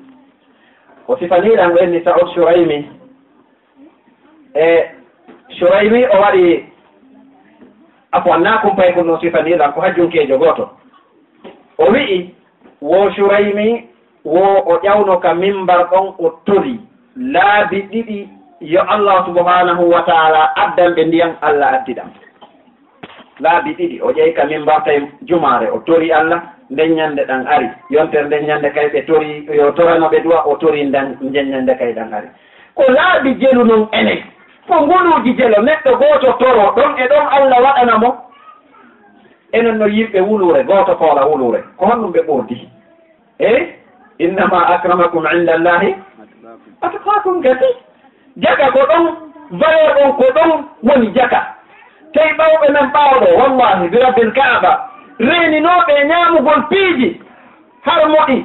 o sifaniɗan ɓenni sa ot suraymi e suraymi o waɗi afo annakum pay kon no sifaniɗan ko hajjunkejo goto o wi'i wo suraymi wo o ƴawno ka mimbar ɗon o tori laabi ɗiɗi yo allah subhanahu wa taala addan ɓe ndiyam allah addiɗam laabi ɗiɗi o ƴeyi ka mimbar tawi jumaare o tori allah nden ñannde ɗan ari. Yontere nden ñannde kay ɓe tori yo toranoɓe duwa o tori ndan nden ñannde kay ɗan ari. Ko laaɓi jelu non enen ko nguluuji jelo neɗɗo gooto toro ɗon e ɗon allah waɗana mo? Enen no yimɓe wulure gooto koola wulure ko honɗum ɓe ɓurdi. Eyi innama acramakum inda allahi atkakum gati jaka ko ɗon valeur on ko ɗon woni jaka. Tawi ɓawɓe men ɓaawɗo wallahi bi rabbil kaaba reeninooɓe e ñaamugol piiji har moƴi?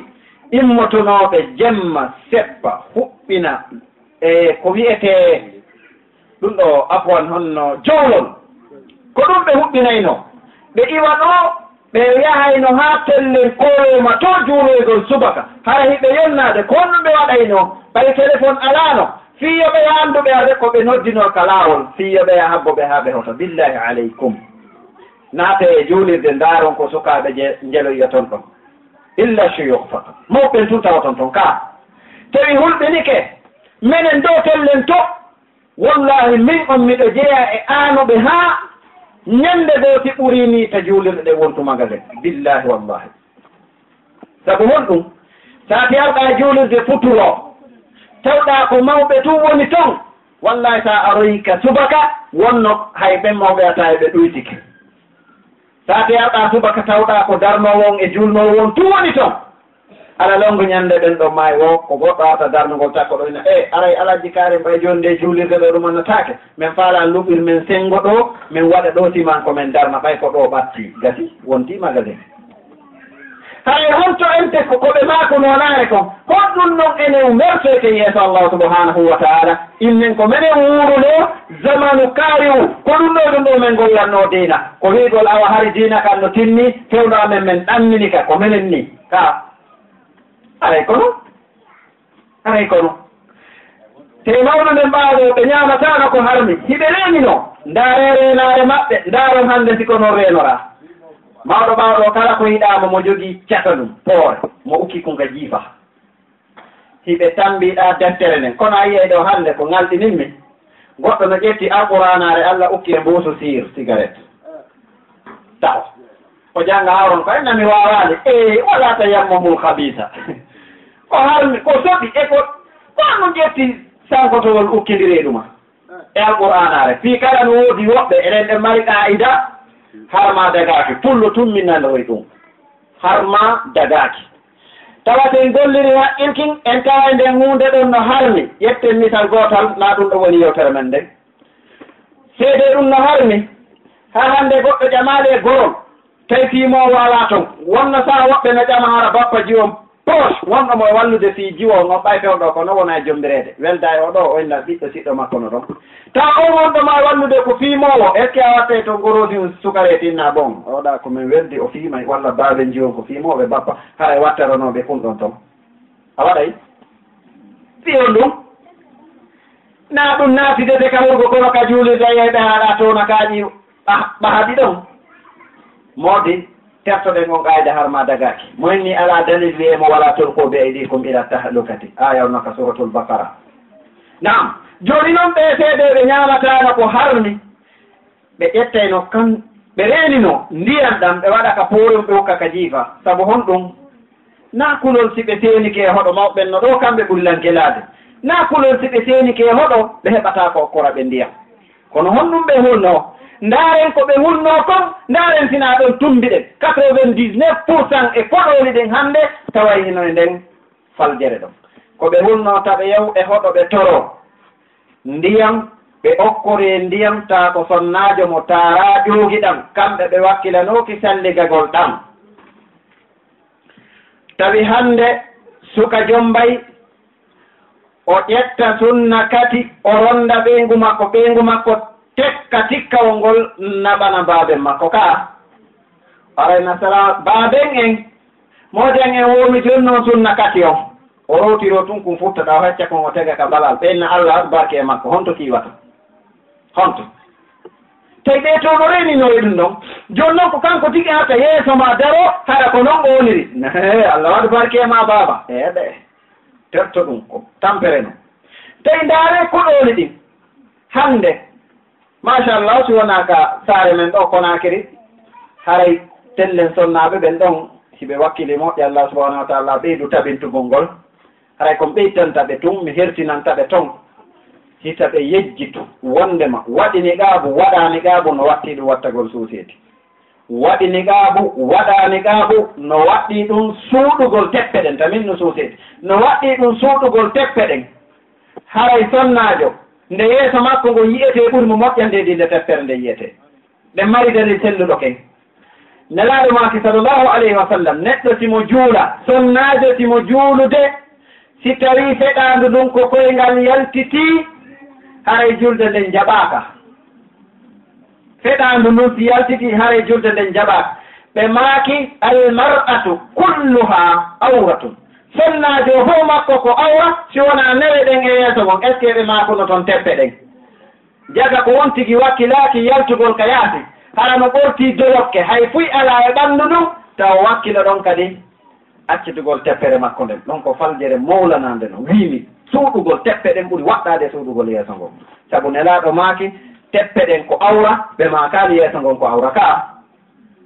Immotonooɓe jemma seɓɓa huɓɓina e ko wiyetee ɗum ɗo afwan honno jowlol. Ko ɗum ɓe huɓɓinayno? Ɓe iwa ɗo ɓe yahayno haa pellel koyoyma to juuloygol subaka. Hara hiɓe yonnaade ko honno ɓe waɗayno? Ɓay téléphone alaano. Fiiyo ɓe yaanduɓe arde ko ɓe noddinoo ka laawol. Fiiyo ɓe yahabbo ɓe haa ɓe hoto billahi aleykum. naate e juulirde ndaaron ko sukaaɓe je njeloya ton ɗon. Illa suyuh fakat mawɓen tun tawa ton toon kaa tawi hulɓinike minen dow tellen to wallahi min on miɗo jeeya e aanuɓe haa ñannde ɗo ti ɓurini ta juulirɗe ɗe wontumaga nde billahi wallahi. Sabu honɗum saati arɗa e juulirde futuro tawɗa ko mawɓe tun woni toon wallahi sa aroyi ka subaka wonno hay ɓen mawɓe ata e ɓe ɗoytike. sa deyarɗa tubaka tawɗa ko darnowo on e julnowo on tu woni toon alalongo ñande ɗen ɗo maayi o ko goɗɗo arta darnugol takko ɗo ina. E aray alaji kaari mbay joni nde juulirde ɗo ɗumannatake min faala luɓir min sengo ɗo min waɗa ɗo timan ko min darna ɓay ko ɗo ɓatti gasi won ti magasin. tawi honto ente tekko koɓe maako nonaare kon honɗum noon enen merteke yeeso allahu subhanahu wa taala. Innen ko minen wuuruno zamanu kaariwu ko ɗum ɗo ɗum ɗo min gollanno diina. Ko wiigol awa hari diina kam no tinni fewno amen min ɗammini ka ko minen ni. Ka. Aray kono? Aray kono? Te mawno men ɓaaɗo ɓe ñaamatano ko harmi. Hiɓe reeni no. Ndaare reenaare maɓɓe ndaaron hannde siko noon reenora mawɗo ɓawɗo kala ko yiɗama mo jogii cata ɗum poore. Mo ukki kunka jiifa. Hiɓe tambiɗa deftere nden. Kono a yiyay ɗo hannde ko ngalɗininmi goɗɗo no ƴetti alquranare allah ukki e mbuusu sir cigarette. Taw. O jannga hawron ko enna mi wawade e wala tayamma mum habisa (laughs) ko harmi ko soɓi e ko kono ƴetti sankotowol ukkidiri ɗuma e alquranare fii kala no woodi woɓɓe eɗen ɗe mari qa'ida har ma dagaaki pullo tum e ɗum. Har ma dagaaki. Tawa sen golliri haqqilkin en tawa nde hunde ɗon no harmi. Ƴetten misal gotal na ɗum ɗo woni yewtere men nden. Seede ɗum no harmi ha hande goɗɗo ƴamaali e gorom tawi fimowo ala ton. Wonno saha woɓɓe no ƴama hara bappa ji on poche wonɗo mo wallude si jiwo no ɓay pewɗo ko no wona e jombireede welda e oɗo o inna ɓiɗɗo siɗɗo makko no ɗon. Taw on wonɗo ma wallude ko fiimowo est ce que a watte to gorosi sukare tinna bon? Oɗa komin weldi o fiimay walla baɓe jiwon ko fiimoɓe bappa. Haɗa watteranoɓe kum ɗon ton. A waɗay? Fiyon ɗum? Na ɗum naatidede ka hurgo kono ka juulirde yeyɓe haɗa tona kaƴi ɓahaɗi ɗon. Modi tertoɗen on kayde harma dagaki. Monni ala dalil wiyemo wala tolkoɓe aydikum ila tahlukati ayawno ka suratul bakara nam joni noon ɓe seeɗe ɓe ñamatano ko harmi ɓe ƴettayno kan ɓe renino ndiyam ɗam ɓe waɗa ka porum ɓe hokka ka jiifa. Saabu honɗum na kulol si ɓe teenike e hoɗo mawɓen no ɗo kamɓe ɓullankelade na kulol si ɓe teenike e hoɗo ɓe heɓata ko okkora ɓe ndiyam. Kono honɗum ɓe hulno ndaaren ko ɓe wulno kon ndaaren sina ɗon tumbiɗen quatre vingt dix neuf pourcent e koɗoli ɗen hannde taway hinoye nden faljere ɗon. Ko ɓe wulnota ɓe yaw e hoɗo ɓe toro. Ndiyam ɓe okkori e ndiyam ta ko sonnaajo mo taara ƴoogi ɗam. Kamɓe ɓe wakkilanoki salligagol ɗam. Tawi hannde suka jombay o ƴetta sunna kati o ronda ɓeyngu makko ɓeyngu makko tekka tikkawol ngol naɓana baaben makko kaa aray nasara baaben en moden en womi ton noon sunna kati o o rowtiro tun kum futtaɗa hecca kon o tega ka balal. Ɓenna allah barke e makko honto kiiwata. Honto. Tawi ɓe to no reninori ɗum ɗon joni noon ko kanko tigi arta yeeso ma daro haɗa ko noon ɓoniri allah waɗa barke e ma baaba. Eɓe terto ɗum ko tampere no. Tawi ndaare koɗoli ɗin hannde machallah si wona ka saare men ɗo konakiri. Haray tellen sonnaɓe ɓen ɗon siɓe wakkili moƴƴi allah subahanahu wa taala ɓeydu tabintugol ngol. Haray kon ɓeydtanta ɓe tun mi hertinanta ɓe ton. Hita ɓe yejjitu wondema waɗini qaabu waɗani qaabu no watti ɗum wattagol suuseedi waɗini qaabu waɗani qaabu no waɗɗi ɗum suuɗugol teppe ɗen tamin no suuseedi no waɗɗi ɗum suuɗugol teppe ɗen haray sonnajo nde yeeso makko ngo yiyete e ɓuri mo moƴƴande ndi nde deftere nde yiyete nde mari dalil telluɗo ken nelaaɗo maaki sallllahu alayhi wa sallam neɗɗo simo juula sonnaajo simo juulude si tawii feɗaandu ɗum ko koyngal yaltitii haray julde nden jaɓaaka feɗaandu ndun si yaltitii haray julde nden jaɓaaka ɓe maaki almar'atu kulluha awratun. sunnajo fof makko ko awra si wona newe ɗen e yeeso ngon est ce que ɓe maakuno toon teppe ɗen? Jaga ko won tigi wakkilaaki yaltugol ka yaasi. Hara no ɓorti jolokke hay fuy alaa e ɓanndu ɗum taw wakkilo ɗon kadi accitugol teppere makko nden. Ɗon ko faljere mawlanande no wiimi. Suuɗugol teppe ɗen ɓuri waɗɗaade suuɗugol yeeso ngon sabu nelaaɗo maaki teppe ɗen ko awra ɓe maakaali yeeso ngon ko awra kaa.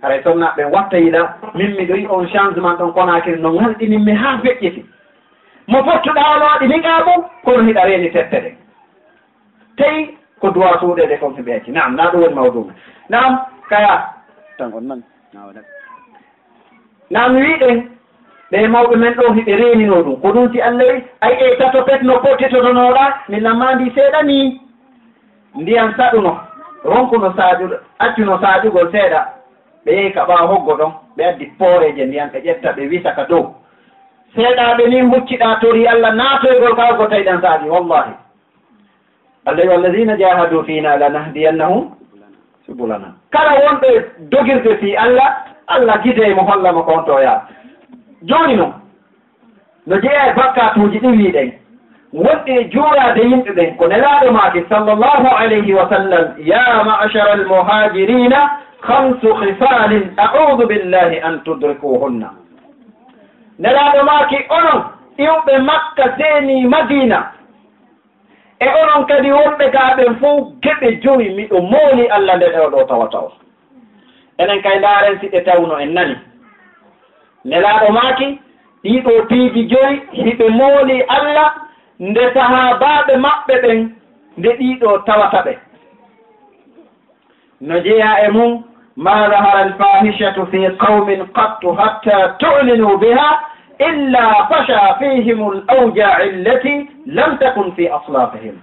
haray sonnaɓe watta yiɗa min miɗo yi on changement ɗon konakiri no ngalɗininmi haa feƴƴiti mo fottuɗa olooɗi ni gaa bo kono hiɗa reeni tette ɗe tawi ko duwa suuɗe ɗe comme so nam na ɗum woni mawdume nam kaya. Tan on nan nam wiiɗen ɓe mawɓe men ɗo hiɓe reenino ɗum. Ko ɗum si allah wi ay e tato pet no pottitotonoɗa mi lammandi seeɗa ni ndiyam saɗuno ronkuno saaɗuɗo accuno saaɗugol seeɗa. Ɓe ka ɓaawa hoggo ɗon ɓe addi pooreje ndiyam ɓe ƴetta ɓe wisa ka dow seeɗaɓe ni hucciɗa tori allah naatoygol ka tawi ɗan saaji wallahi allah wi alladina jahadu fina lanahdiyannahum subulana kala wonɓe dogirde fi allah allah gide mo hollamo ko on to yaa joni noon no jeeya e bakkatuji ɗi wiɗen wonɗi e juurade yimɓe ɓen ko nelaɗo maaki sallllahu alayhi wa sallam ya machara almuhajirina hamsu خصال audu billahi an tudrikuhunna نلاɗo maaki onon iwɓe makka seeni madina e onon kadi wonɓe gaaɓen fo geɓe joyi miɗo mooli allah nde ɗew ɗo tawa tawa enen kay ndaaren siɗe tawno en nani nelaaɗo maaki ɗiɗo piiji joyi hiɓe mooli allah nde sahaabaaɓe maɓɓe ɓen nde ɗiɗo tawata ɓe no jeya e mum ما ظهر الفاحشة في قوم قط حتى تعلنوا بها إلا فشى فيهم الأوجاع التي لم تكن في أصلافهم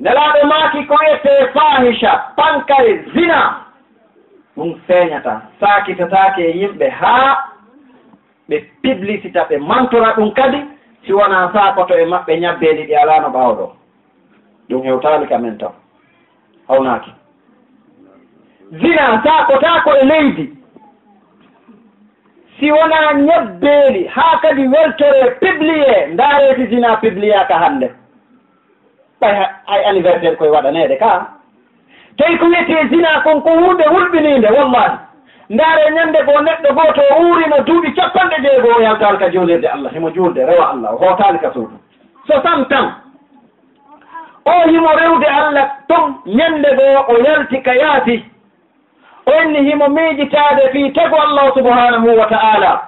نلعب ماكي كويس فاحشة بانكر الزنا من ساكي تتاكي يمبها بببلي ستاب منطرة انكدي سوانا ساكو توي مبنيا بيدي ديالانو باودو. دون يوتالي كمنتو. هوناكي zina sakotako e leydi. Si wona ñebbeeli haa kadi weltore publié ndaareeti zina publié ka hannde. Ɓay ay anniversaire koye waɗaneede ka. Tawi ko wiyete zina kon ko wuurde wulɓiniinde wallahi ndaare ñannde goo neɗɗo gooto wuurino duuɓi capanɗe jeegoo o yaltaali ka juulirde allah himo juulde rewa allah o hootaali ka suudu. So sam tan o himo rewde allah ton ñannde goo o yalti ka yaati. onni himo miijitaade fii tago allahu subhanahu wa ta'ala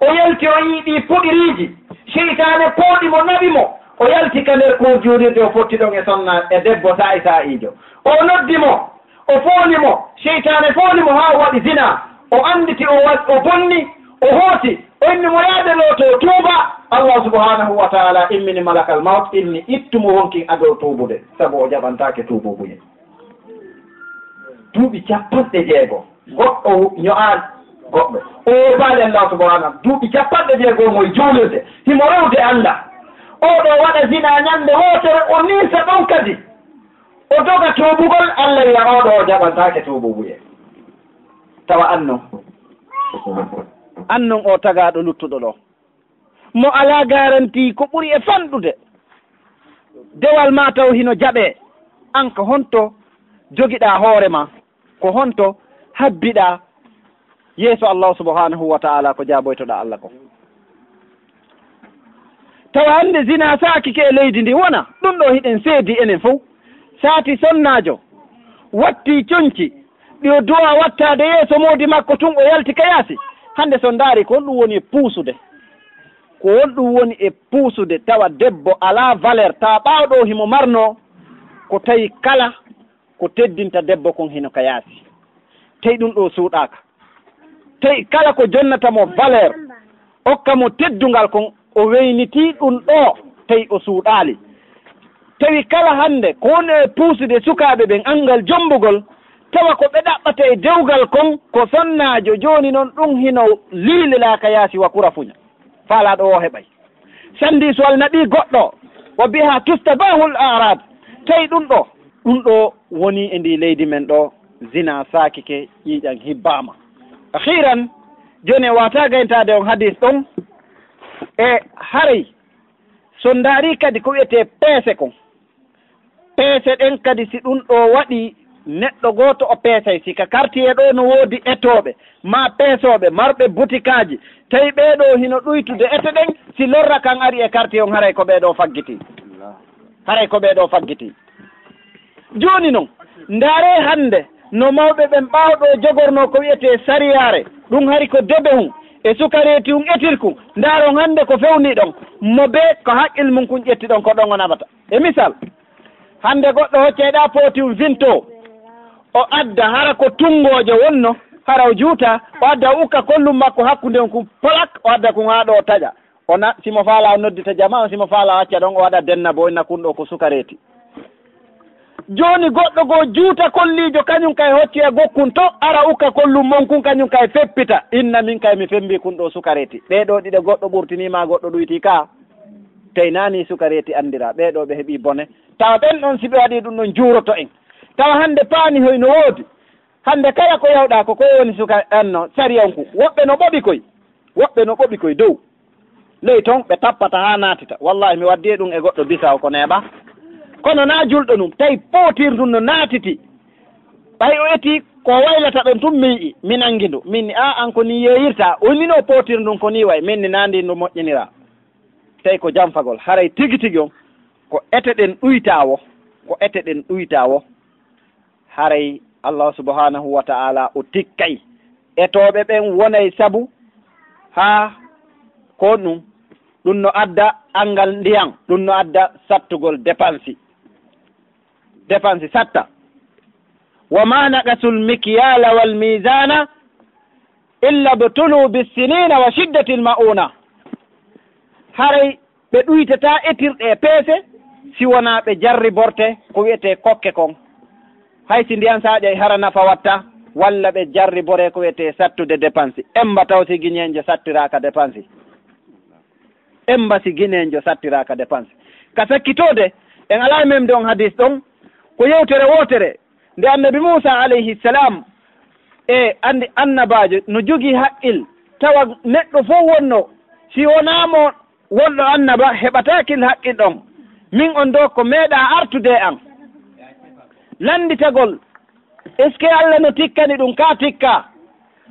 o yalti o yiiɗi puɗiriiji cheytane pooɗi mo naɓi mo. O yalti ka nder kuur juurirde o fotti ɗon e sonna e debbo sa'i sa'iijo. O noddi mo o fooni mo seytaane fooni mo haa o waɗi zina. O annditi o wa o bonni o hooti. O inni mo yaade looto tuuba. Allah subhanahu wa taala immini malakal mawt inni ittumo wonkin adow tuubude sabu o jaɓantaake tuububuye duuɓi capanɗe jeego goɗɗo ño'aani goɗɗo. O wobaani allah subahana duuɓi capanɗe jeego moye juulirde. Himo rewde allah. Oɗo waɗa zina ñannde wootere o niisa ɗon kadi. O doga tuubugol allah wiya oɗo o jaɓantaake tuububuye tawa annon. Annon o tagaaɗo luttuɗo ɗo. Mo alaa garanti ko ɓuri e fanɗude. Dewal ma taw hino jaɓee. An ko honto jogiɗaa hoore ma. ko honto habbiɗa yeeso allahu subhanahu wa taala ko jaaboytoɗa allah ko. Tawa hande zina saakike e leydi ndi wona ɗum ɗo hiɗen seedi enen fof. Saati sonnajo watti coñci ɗio duwa wattade yeeso moodi makko tun o yalti ka yaasi hande so ndaari ko honɗum woni e puusude ko honɗum woni e puusude tawa debbo alaa valeur ta ɓaawɗo himo marno ko tawi kala ko teddinta debbo kon hino ka yaasi. Tey ɗum ɗo suuɗaka tey kala ko jonnatamo valeur okka mo teddungal kon o weyniti ɗum ɗo tey o suuɗali tawi kala hannde ko woni e puusude sukaaɓe ɓen angal jombugol tawa ko ɓe ɗaɓɓata e dewgal kon ko sonnaajo jooni noon ɗum hino liililaaka yaasi wakura fuña. Faalaɗo o heɓay. Sanndi so alnaɓii goɗɗo o mbiya ha tusta bahul arab tawi ɗum ɗo ɗum ɗo woni e ndi leydi men ɗo zina sakike ƴiiƴan hibbama hiran joni e wata gayntade on hadis ɗon e haray so ndaari kadi ko wiyete peese kon peese ɗen kadi si ɗum ɗo waɗi neɗɗo gooto o peesay sika quartier ɗo no woodi etoɓe ma peesoɓe marɓe butikaji tawi ɓeeɗo hino ɗoytude ete ɗen si lorra kan ari e quartier on haray ko ɓeeɗo faggiti. Haray ko ɓeeɗo faggiti. joni noon ndaare hannde no mawɓe ɓen ɓaawɗo e jogorno ko wiyete sariyare ɗum hari ko debe hum e sukareji um etirku ndaaron hannde ko fewni ɗon mo be ko haqqil mum kun ƴetti ɗon ko ɗon o naɓata e misal hannde goɗɗo hocceɗa pooti um vinto o adda hara ko tunngoojo wonno hara o juuta o adda o ukka kollum makko hakkunde on kum polak o adda kon haɗo o taƴa. Ona simo faala o noddita jama on simo faala o acca ɗon o waɗa denna bo enna kun ɗo ko sukareeti. jooni goɗɗo goo juuta kollijo kañum kay hocci e gokkun to ara ukka kollum monkun kañum kay feppita. Inna min kay mi fembi kun ɗo sukareti ɓeeɗo ɗiɗe goɗɗo ɓurtinima goɗɗo ɗoyti ka? Tey teynani sukareti andira ɓeeɗo ɓe heeɓi bone. Tawa ɓen ɗon si ɓe waɗi ɗum ɗon juuroto en tawa hannde paani hoyno woodi. Hannde kala ko yawɗa ko ko woni suka anno sariyanku. Woɓɓe no ɓoɓi koy. Woɓɓe no ɓoɓi koye dow. Ley toon ɓe tappata haa naatita. Wallahi mi waddi ɗum e goɗɗo bisaw ko neeɓa. Kono na julɗo num tawi potir ndun no naatiti ɓay o eti ko waylata ɗon mi yi mi nangi ndu. Min a an ko ni yeeyirta onino potir ndun ko ni way min ni nandi ndu moƴƴinira. Tawi ko jamfagol haray tigi tigi on ko ete ɗen ɗuytawo ko ete ɗen ɗuytawo. Haray allah subahanahu wa ta'ala o tikkay etoɓe ɓen wonay sabu ha ko ɗum ɗum no adda angal ndiyan ɗum no adda sattugol dépense dépense satta wa ma naqasul mikyala wal misana illa btulu bisinina wa shiddati l mauna haray ɓe ɗuytata etirɗe peese si wona ɓe jarri borte ko wiyete kokke kon. Hay si ndiyan saaƴa hara nafa watta walla ɓe jarri bore ko wiyete sattude dépense emba taw si guiñeje sattiraka dépense emba si guinejo sattiraka dépense ka sakkitode en ala memde on hadis ɗon ko yewtere wotere nde annabi moussa alayhi salam e andi annabajo no jogii haqqil tawa neɗɗo fof wonno si wonamo wonɗo annaba heɓatakil haqqil ɗon min on do ko meeɗa artude an landitagol est ce que allah no tikkani ɗum ka tikka?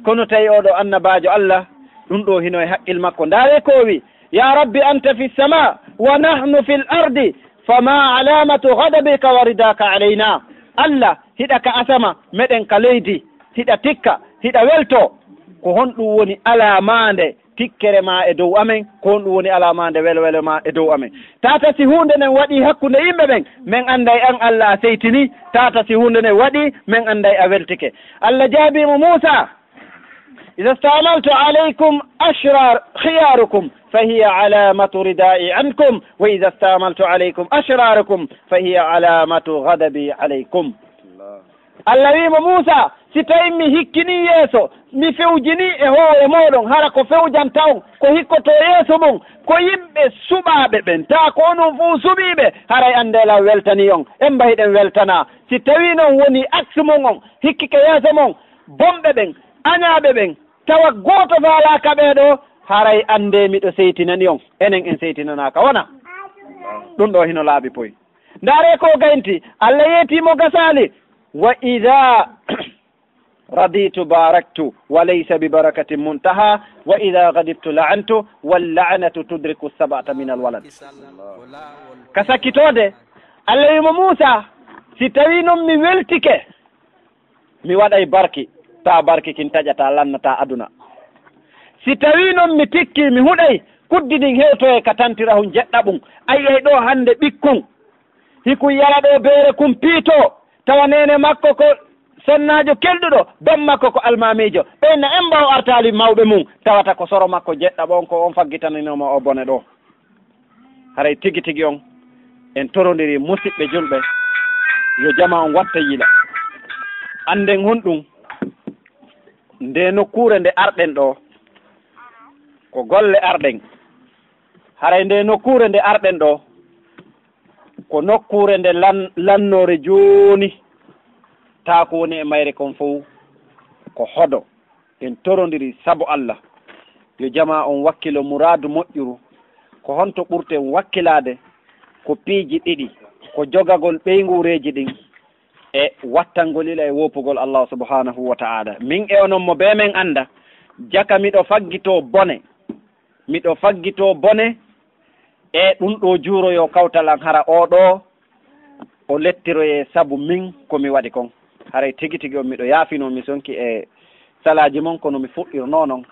Kono tawi oɗo annabajo allah ɗum ɗo hino e haqqil makko. Ndaare kowi ya rabbi anta fi sama wa nahnu fi l ardi fama alamatu gadabika wa ridaka alayna allah hiɗa ka asama meɗen ka leydi hiɗa tikka hiɗa welto. Ko honɗum woni alamande tikkere ma e dow amen ko honɗum woni alamande welwele ma e dow amen. Tata si hunde nden waɗi hakkude yimɓe ɓen min anda e an allah a seytini tata si hunde nden waɗi min anda e a weltike. Allah jaabimo moussa ida stamaltu alaykum ashrar khiyarukum fa hiya alamatu ridai ankum wa ida stamaltu alaykum ashrarukum fa hiya alamatu gadabi alaykum allah wimo moussa si tawi mi hikkini yeeso mi fewjini e hoore moɗon hara ko fewjanta on ko hikkoto yeeso mum ko yimɓe suɓaɓe ɓen ta ko onon fo suɓiɓe haray andela weltani on en mbahiɗen weltana si tawi noon woni axe mum on hikkike yeeso mon bomɓe ɓen añaɓe ɓen tawa goto falaka ɓeɗo haray ande miɗo seytinani on enen en seytinanaka wona ɗum ɗo hino laaɓi poy ndaare ko gaynti allah yeetimo gasali wa ida raditu baraktu wa laysa bi barakatin muntaha wa ida gadibtu laantu wallanatu tudriku sabata min alwalad ka sakkitode allah wimo moussa si tawi noon mi weltike mi waɗay barki ta barkikin taƴata lannata aduna. Si tawi noon mi tikki mi huɗay kuddi ɗin hewtoye ka tantira hun jeɗɗa ɓum ayiyay ɗo hannde ɓikkon hikun yara ɗo beere kum piito. Tawa nene makko ko sennajo kelɗuɗo don makko ko almamijo ɓeyna en mbaw artali mawɓe mum tawata ko soro makko jeɗɗa ɓon ko on faggitaninomo o bone ɗo. Haray tigi tigi on en torodiri musidɓe julɓe. Yo jama on watta yiila anden honɗum nde nokkure nde arɗen ɗo ko golle arɗen. Haray nde nokkure nde arɗen ɗo ko nokkure nde lan lannore jooni. Taa ko woni e mayre kon fof ko hodo. En torodiri sabu allah. Yo jama on wakkilo muradu moƴƴuru. Ko honto ɓurten wakkilade ko piiji ɗiɗi ko jogagol ɓeygureji ɗin. e wattangolila e woppugol allah subhanahu wa taala. Min e onon mo be men anda jaka miɗo faggito bone miɗo faggito bone e ɗum ɗo juuroyo kawtalan hara oɗo o lettiroye saabu min komi waɗi kon. Haray tigi tigi on miɗo yaafino mi sonki e salaji mon kono mi fuɗɗirno noon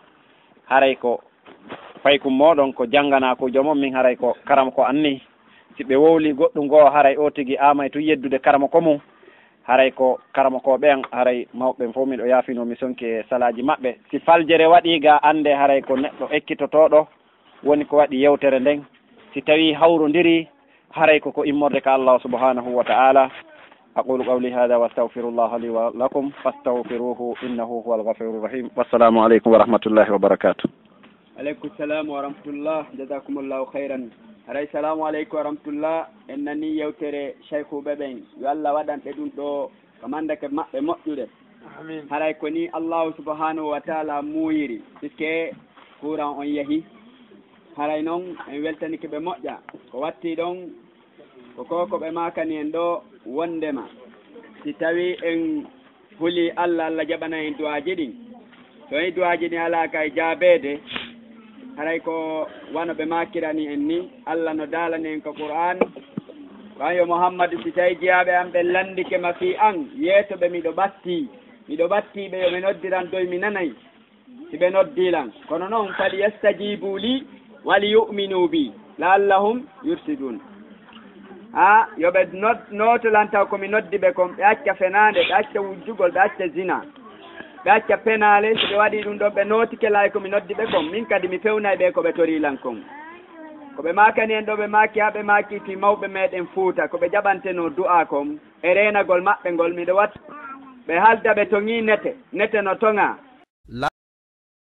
haray ko fay faykum moɗon ko jangganakujo mon min haray ko karama ko anni. Si ɓe wowli goɗɗum goo haray o tigi amay tu yeddude karama ko mum. haray ko karama ko ɓen haray mawɓe fof miɗo yaafino mi sonki e salaji maɓɓe. Si faljere waɗi ga ande haray ko neɗɗo ekkitotoɗo woni ko waɗi yewtere nden. Si tawi hawrodiri haray koko immorde ka allahu subhanahu wa taala. Aqulu qawli hada wa astahfirullah li wa lakum fastahfiruhu innahu huwa alghafirurrahim wassalamu aleykum wa rahmatullahi wa barakatuh. aleykum salam wa rahmatullah. Jasakumullahu hayran aray salamu aleykum wa rahmatullah. En nani yewtere cheikhuɓe ɓen yo allah waɗanɓe ɗum ɗo ko mandake maɓɓe moƴƴude. Haray ko ni allahu subahanahu wa taala muuyiri. Puisque courant on yeehi. Haray noon en weltanike ɓe moƴƴa. Ko watti ɗon ko ko ɓe makani en ɗo wondema. Si tawi en huuli allah allah jaɓana en duwaji ɗin. So en duwaji ɗin ala kay jaabede haray ko wano ɓe makirani en ni. Allah no dalani en ko qur'an. Wayo mouhammadou si tawi jeyaɓe an ɓe landike ma fi an. Yeetoɓe miɗo ɓatti. Miɗo ɓattiɓe yoɓe noddiran doy mi nanayi si ɓe noddilan. Kono noon fali yastajibu li wali yuminu bi. Laallahum yursidun ha yoɓe not, notolan taw komi noddi ɓe kon ɓe acca fenade ɓe acca wujjugol ɓe acca zina. ɓe acca penale so ɓe waɗi ɗum ɗon ɓe nootike lay komi noddi ɓe kon. Min kadi mi fewnay ɓe koɓe torilan kon. Ko ɓe makani en ɗo ɓe maki ha ɓe maki ti mawɓe meɗen fuuta. Koɓe jaɓanteno du'a kon. E renagol maɓɓe ngol miɗo wat ɓe halda ɓe toŋi nete. Nete no toŋa